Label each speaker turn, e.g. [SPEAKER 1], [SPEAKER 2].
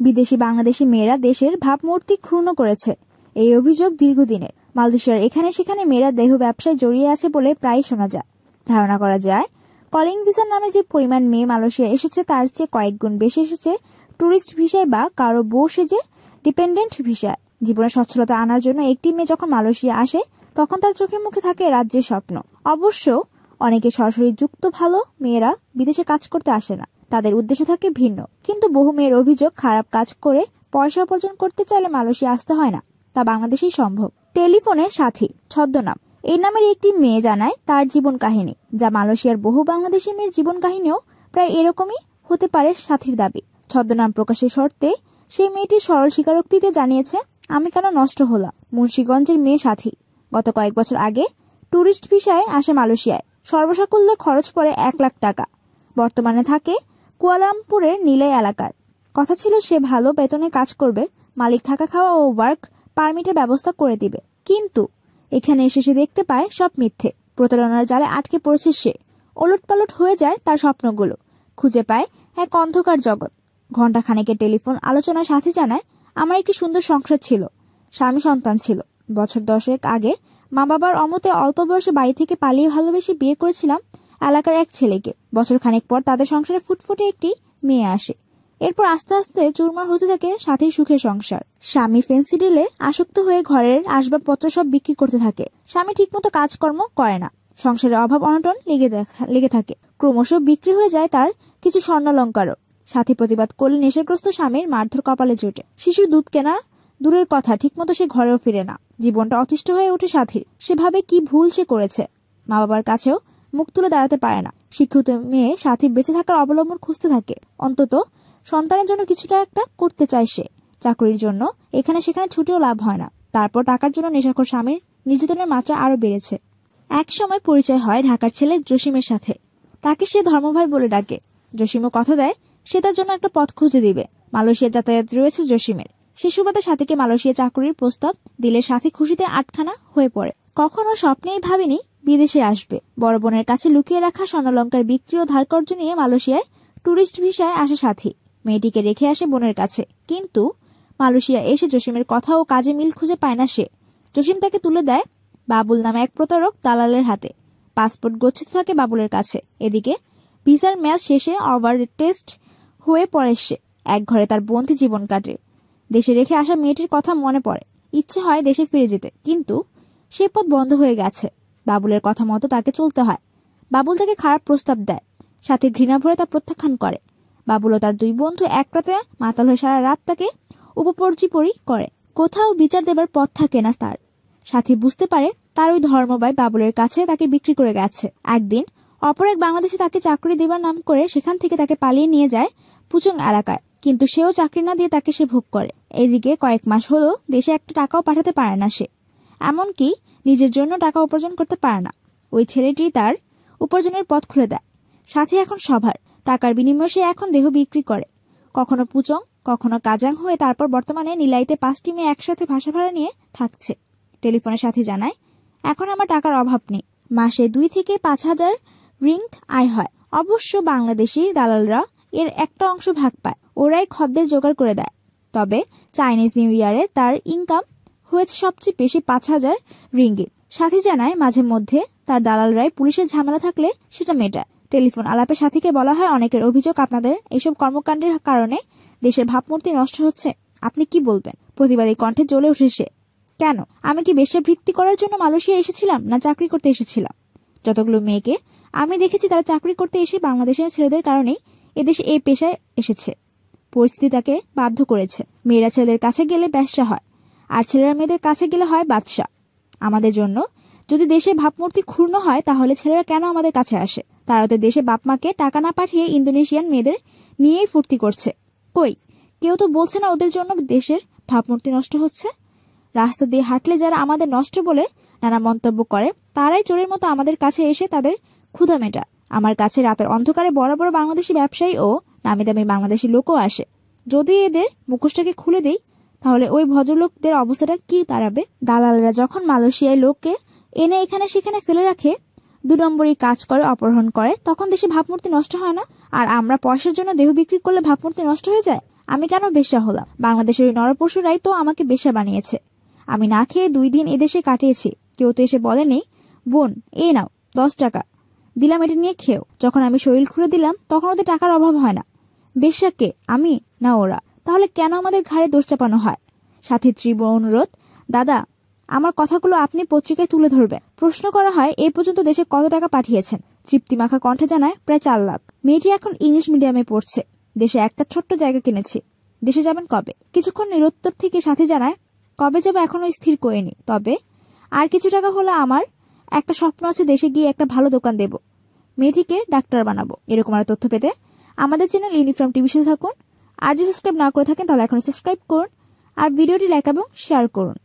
[SPEAKER 1] বিদেশি বাংলাদেশি মেয়েরা দেশের ভাবমূর্তি ক্ষুণ্ণ করেছে। এই অভিযোগ দীর্ঘদিনের। মালয়েশিয়ার এখানে সেখানে মেয়েরা দেহ ব্যবসায় জড়িয়ে আছে বলে প্রায় শোনা যায়। ধারণা করা যায়, কলিং ভিসার নামে যে পরিমাণ মেয়ে মালয়েশিয়া এসেছে তার চেয়ে কয়েক গুণ বেশি এসেছে ট্যুরিস্ট ভিসায় বা কারও বউ সেজে ডিপেন্ডেন্ট ভিসায়। জীবনে সচ্ছলতা আনার জন্য একটি মেয়ে যখন মালয়েশিয়া আসে, তখন তার চোখে মুখে থাকে রাজ্যের স্বপ্ন। অবশ্য অনেকে সরাসরি যুক্ত ভালো মেয়েরা বিদেশে কাজ করতে আসে না। তাদের উদ্দেশ্য থাকে ভিন্ন। কিন্তু বহু মেয়ের অভিযোগ, খারাপ কাজ করে পয়সা উপার্জন করতে চাইলে মালয়েশিয়া আসতে হয় না। তা বাংলাদেশেই সম্ভব। টেলিফোনে সাথী, ছদ্মনাম। এই নামের একটি মেয়ে জানায় তার জীবন কাহিনী, যা মালয়েশিয়ার বহু বাংলাদেশি মেয়ের জীবন কাহিনীও প্রায় এরকমই হতে পারে সাথীর দাবি। ছদ্মনাম প্রকাশের শর্তে সেই মেয়েটি সরল স্বীকারোক্তিতে জানিয়েছে, আমি কেন নষ্ট হলাম? মুন্সীগঞ্জের মেয়ে সাথী। গত কয়েক বছর আগে ট্যুরিস্ট ভিসায় আসে মালয়েশিয়ায়। সর্বসাকুল্যে খরচ পড়ে এক লাখ টাকা। বর্তমানে থাকে কুয়ালামপুরের নিলাই এলাকার। কথা ছিল সে ভালো বেতনে কাজ করবে, মালিক থাকা খাওয়া ও ওয়ার্ক পারমিটের ব্যবস্থা করে দিবে। কিন্তু এখানে এসে সে দেখতে পায় সব মিথ্যে। প্রতারণার জালে আটকে পড়েছে সে। ওলটপালট হয়ে যায় তার স্বপ্নগুলো। খুঁজে পায় এক অন্ধকার জগৎ। ঘণ্টা খানেকের টেলিফোন আলোচনার সাথে জানায়, আমার একটি সুন্দর সংসার ছিল। স্বামী সন্তান ছিল। বছর দশেক আগে মা বাবার অমতে অল্প বয়সে বাড়ি থেকে পালিয়ে ভালোবেসে বিয়ে করেছিলাম। এলাকার এক ছেলেকে। বছর খানেক পর তাদের সংসারে ফুটফুটে একটি মেয়ে আসে। এরপর আস্তে আস্তে চুরমার হতে থাকে সাথেই সুখের সংসার। স্বামী ফেন্সি ডিলে আসক্ত হয়ে ঘরের আসবাবপত্র সব বিক্রি করতে থাকে। স্বামী ঠিকমতো কাজকর্ম করে না। সংসারের অভাব অনটন লেগে লেগে থাকে। ক্রমশ বিক্রি হয়ে যায় তার কিছু স্বর্ণালঙ্কারও। সাথী প্রতিবাদ করলে নেশাগ্রস্ত স্বামীর মারধর কপালে জোটে। শিশু দুধ কেনা দূরের কথা, ঠিকমতো সে ঘরেও ফিরে না। জীবনটা অতিষ্ঠ হয়ে ওঠে সাথীর। সেভাবে কি ভুল সে করেছে? মা বাবার কাছেও মুখ তুলে দাঁড়াতে পারে না। শিক্ষিত মেয়ে সাথী বেঁচে থাকার অবলম্বন খুঁজতে থাকে। অন্তত সন্তানের জন্য কিছুটা একটা করতে চায় সে। চাকরির জন্য এখানে সেখানে ছুটিও লাভ হয় না। তারপর টাকার জন্য নেশাখোর স্বামীর নির্যাতনের মাত্রা আরও বেড়েছে। এক সময় পরিচয় হয় ঢাকার ছেলে জসিমের সাথে। তাকে সে ধর্মভাই বলে ডাকে। জসিমও কথা দেয়, সে তার জন্য একটা পথ খুঁজে দিবে। মালয়েশিয়া যাতায়াত রয়েছে জসিমের। সে সুবাদে সাথীকে মালয়েশিয়া চাকরির প্রস্তাব দিলে সাথী খুশিতে আটখানা হয়ে পড়ে। কখনো স্বপ্নেই ভাবিনি বিদেশে আসবে। বড় বোনের কাছে লুকিয়ে রাখা স্বর্ণলঙ্কার বিক্রি ও ধারকর্য নিয়ে মালয়েশিয়ায় ট্যুরিস্ট ভিসায় আসে সাথী। মেয়েটিকে রেখে আসে বোনের কাছে। কিন্তু মালয়েশিয়া এসে জসিমের কথা ও কাজে মিল খুঁজে পায় না সে। জসিম তাকে তুলে দেয় বাবুল নামে এক প্রতারক দালালের হাতে। পাসপোর্ট গচ্ছিত থাকে বাবুলের কাছে। এদিকে ভিসার ম্যাচ শেষে ওভার টেস্ট হয়ে পড়ে সে। এক ঘরে তার বন্ধি জীবন কাটে। দেশে রেখে আসা মেয়েটির কথা মনে পড়ে। ইচ্ছে হয় দেশে ফিরে যেতে। কিন্তু সে পথ বন্ধ হয়ে গেছে। বাবুলের কথা মতো তাকে চলতে হয়। বাবুল তাকে খারাপ প্রস্তাব দেয়। সাথে ঘৃণা ভরে তা প্রত্যাখ্যান করে। বাবুল ও তার দুই বন্ধু এক রাতে মাতাল হয়ে সারা রাত তাকে উপপর্যিপরি করে। কোথাও বিচার দেবার পথ থাকে না তার। সাথী বুঝতে পারে তার ওই ধর্মবাই বাবুলের কাছে তাকে বিক্রি করে গেছে। একদিন অপর এক বাংলাদেশে তাকে চাকরি দেবার নাম করে সেখান থেকে তাকে পালিয়ে নিয়ে যায় পুচং এলাকায়। কিন্তু সেও চাকরি না দিয়ে তাকে সে ভোগ করে। এদিকে কয়েক মাস হলো দেশে একটা টাকাও পাঠাতে পারে না সে। এমনকি নিজের জন্য টাকা উপার্জন করতে পারে না। ওই ছেলেটি তার উপার্জনের পথ খুলে দেয়। সাথে এখন সভার টাকার বিনিময়ে সে এখন দেহ বিক্রি করে। কখনো পুচং, কখনো কাজাং হয়ে তারপর বর্তমানে নিলাইতে পাঁচটি মেয়ে একসাথে ভাষা ভাড়া নিয়ে থাকছে। টেলিফোনের সাথে জানায়, এখন আমার টাকার অভাব নেই। মাসে দুই থেকে পাঁচ হাজার রিং আয় হয়। অবশ্য বাংলাদেশি দালালরা এর একটা অংশ ভাগ পায়। ওরাই খদ্দের জোগাড় করে দেয়। তবে চাইনিজ নিউ ইয়ারে তার ইনকাম হয়েছে সবচেয়ে বেশি পাঁচ হাজার রিঙ্গিত। সাথী জানায়, মাঝে মধ্যে তার দালালরাই পুলিশের ঝামেলা থাকলে সেটা মেটায়। টেলিফোন আলাপে সাথীকে বলা হয়, অনেকের অভিযোগ, আপনাদের এইসব কর্মকাণ্ডের কারণে দেশের ভাবমূর্তি নষ্ট হচ্ছে। আপনি কি বলবেন? প্রতিবাদী কণ্ঠে জ্বলে উঠে সে। কেন? আমি কি বেশে ভিত্তি করার জন্য মালয়েশিয়া এসেছিলাম না চাকরি করতে এসেছিলাম? যতগুলো মেয়েকে আমি দেখেছি, তারা চাকরি করতে এসে বাংলাদেশের ছেলেদের কারণেই এদেশে এই পেশায় এসেছে। পরিস্থিতি তাকে বাধ্য করেছে। মেয়েরা ছেলেদের কাছে গেলে ব্যবসা হয়। আর ছেলেরা মেয়েদের কাছে গেলে হয় বাদশাহ আমাদের জন্য যদি দেশের ভাবমূর্তি ক্ষুণ্ণ হয়, তাহলে ছেলেরা কেন আমাদের কাছে আসে? তারা তো দেশে বাপমাকে টাকা না পাঠিয়ে ইন্দোনেশিয়ান মেয়েদের নিয়েই ফুর্তি করছে। কই, কেউ তো বলছে না ওদের জন্য দেশের ভাবমূর্তি নষ্ট হচ্ছে? রাস্তা দিয়ে হাঁটলে যারা আমাদের নষ্ট বলে নানা মন্তব্য করে, তারাই চোরের মতো আমাদের কাছে এসে তাদের ক্ষুধা মেটা আমার কাছে রাতের অন্ধকারে বড় বড় বাংলাদেশি ব্যবসায়ী ও নামি দামি বাংলাদেশি লোকও আসে। যদি এদের মুখোশটাকে খুলে দেই তাহলে ওই ভদ্রলোকদের অবস্থাটা কি দাঁড়াবে? দালালরা যখন মালয়েশিয়ায় লোককে এনে এখানে সেখানে ফেলে রাখে, দু নম্বরই কাজ করে, অপহরণ করে, তখন দেশে ভাবমূর্তি নষ্ট হয় না? আর আমরা পয়সার জন্য দেহ বিক্রি করলে ভাবমূর্তি নষ্ট হয়ে যায়? আমি কেন বেশ্যা হলাম? বাংলাদেশের ওই নরপশুরাই তো আমাকে বেশ্যা বানিয়েছে। আমি না খেয়ে দুই দিন এদেশে কাটিয়েছি। কেউ তো এসে বলেনি, বোন, এ নাও, দশ টাকা। দিলাম এটা নিয়ে খেও যখন আমি শরীর খুলে দিলাম, তখন ওদের টাকার অভাব হয় না। বেশ্যা কে? আমি না ওরা? তাহলে কেন আমাদের ঘাড়ে দোষ চাপানো হয়? সাথী তীব্র অনুরোধ, দাদা, আমার কথাগুলো আপনি পত্রিকায় তুলে ধরবেন। প্রশ্ন করা হয় এই পর্যন্ত দেশে কত টাকা পাঠিয়েছেন? তৃপ্তি মাখা কণ্ঠে জানায়, প্রায় চার লাখ। মেয়েটি এখন ইংলিশ মিডিয়ামে পড়ছে। দেশে একটা ছোট্ট জায়গা কিনেছি। দেশে যাবেন কবে? কিছুক্ষণ নিরুত্তর থেকে সাথে জানায়, কবে যাব এখনও স্থির করিনি। তবে আর কিছু টাকা হলো আমার একটা স্বপ্ন আছে, দেশে গিয়ে একটা ভালো দোকান দেব। মেয়েটিকে ডাক্তার বানাবো। এরকম আর তথ্য পেতে আমাদের চ্যানেল ইউনিফর্ম টিভি সাথে থাকুন। আর যদি সাবস্ক্রাইব না করে থাকেন, তাহলে এখন সাবস্ক্রাইব করুন। আর ভিডিওটি লাইক এবং শেয়ার করুন।